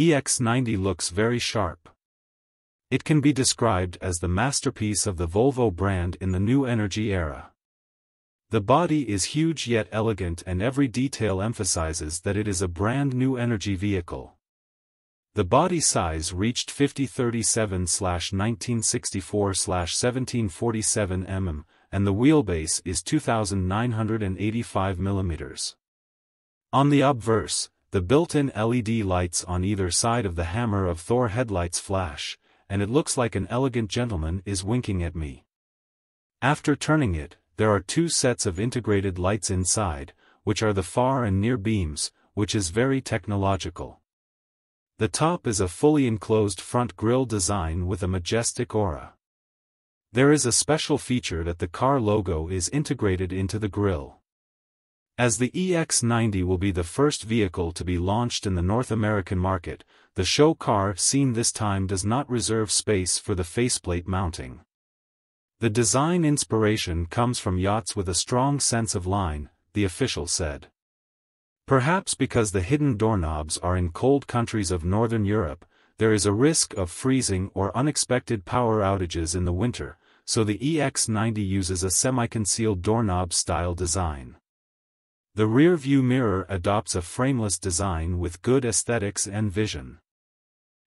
EX90 looks very sharp. It can be described as the masterpiece of the Volvo brand in the new energy era. The body is huge yet elegant and every detail emphasizes that it is a brand new energy vehicle. The body size reached 5037-1964-1747 mm, and the wheelbase is 2985 mm. On the obverse, the built-in LED lights on either side of the hammer of Thor headlights flash, and it looks like an elegant gentleman is winking at me. After turning it, there are two sets of integrated lights inside, which are the far and near beams, which is very technological. The top is a fully enclosed front grille design with a majestic aura. There is a special feature that the car logo is integrated into the grille. As the EX90 will be the first vehicle to be launched in the North American market, the show car seen this time does not reserve space for the faceplate mounting. The design inspiration comes from yachts with a strong sense of line, the official said. Perhaps because the hidden doorknobs are in cold countries of Northern Europe, there is a risk of freezing or unexpected power outages in the winter, so the EX90 uses a semi-concealed doorknob-style design. The rear-view mirror adopts a frameless design with good aesthetics and vision.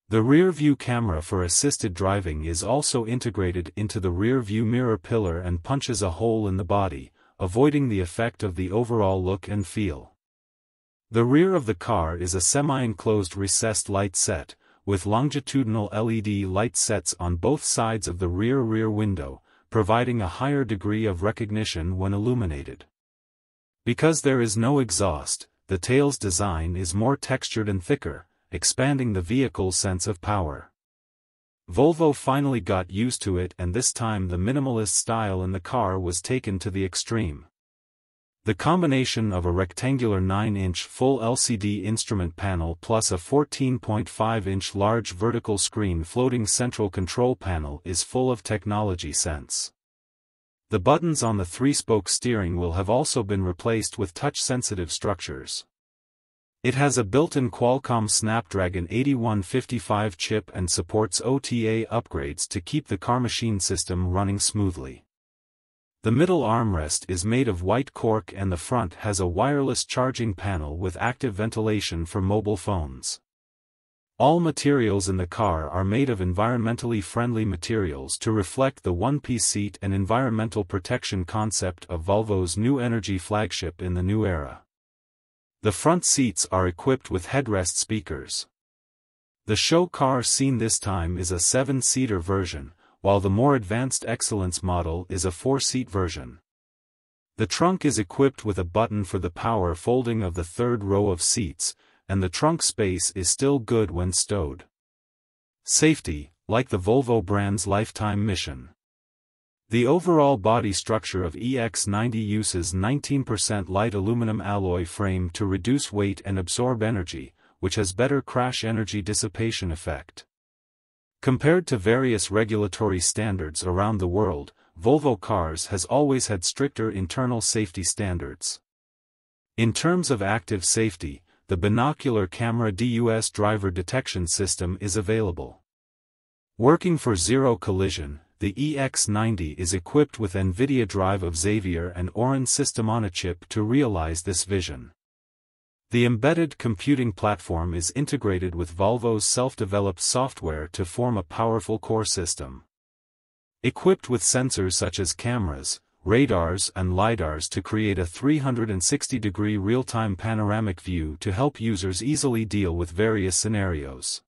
The rear-view camera for assisted driving is also integrated into the rear-view mirror pillar and punches a hole in the body, avoiding the effect of the overall look and feel. The rear of the car is a semi-enclosed recessed light set, with longitudinal LED light sets on both sides of the rear rear window, providing a higher degree of recognition when illuminated. Because there is no exhaust, the tail's design is more textured and thicker, expanding the vehicle's sense of power. Volvo finally got used to it and this time the minimalist style in the car was taken to the extreme. The combination of a rectangular 9-inch full LCD instrument panel plus a 14.5-inch large vertical screen floating central control panel is full of technology sense. The buttons on the three-spoke steering wheel have also been replaced with touch-sensitive structures. It has a built-in Qualcomm Snapdragon 8155 chip and supports OTA upgrades to keep the car machine system running smoothly. The middle armrest is made of white cork and the front has a wireless charging panel with active ventilation for mobile phones. All materials in the car are made of environmentally friendly materials to reflect the one-piece seat and environmental protection concept of Volvo's new energy flagship in the new era. The front seats are equipped with headrest speakers. The show car seen this time is a seven-seater version, while the more advanced Excellence model is a four-seat version. The trunk is equipped with a button for the power folding of the third row of seats, and the trunk space is still good when stowed. Safety, like the Volvo brand's lifetime mission. The overall body structure of EX90 uses 19% light aluminum alloy frame to reduce weight and absorb energy, which has better crash energy dissipation effect. Compared to various regulatory standards around the world, Volvo Cars has always had stricter internal safety standards. In terms of active safety, the binocular camera DUS driver detection system is available. Working for zero collision, the EX90 is equipped with NVIDIA Drive of Xavier and Orin system on a chip to realize this vision. The embedded computing platform is integrated with Volvo's self-developed software to form a powerful core system. Equipped with sensors such as cameras, radars and lidars to create a 360-degree real-time panoramic view to help users easily deal with various scenarios.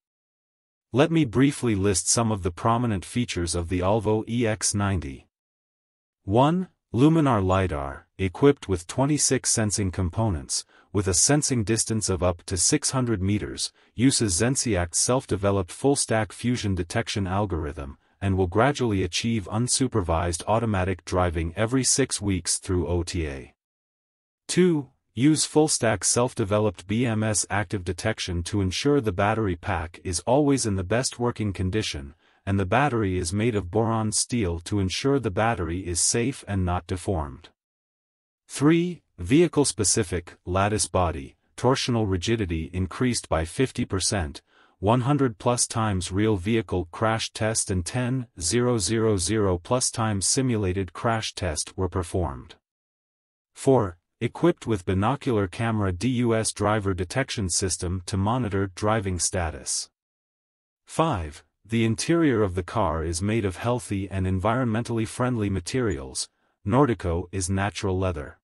Let me briefly list some of the prominent features of the Volvo EX90. 1. Luminar LiDAR, equipped with 26 sensing components, with a sensing distance of up to 600 meters, uses Zenseact's self-developed full-stack fusion detection algorithm, and will gradually achieve unsupervised automatic driving every six weeks through OTA. 2. Use full-stack self-developed BMS active detection to ensure the battery pack is always in the best working condition, and the battery is made of boron steel to ensure the battery is safe and not deformed. 3. Vehicle-specific, lattice body, torsional rigidity increased by 50%, 100 plus times real vehicle crash test and 10, 000 plus times simulated crash test were performed. 4. Equipped with binocular camera DUS driver detection system to monitor driving status. 5. The interior of the car is made of healthy and environmentally friendly materials, Nordico is natural leather.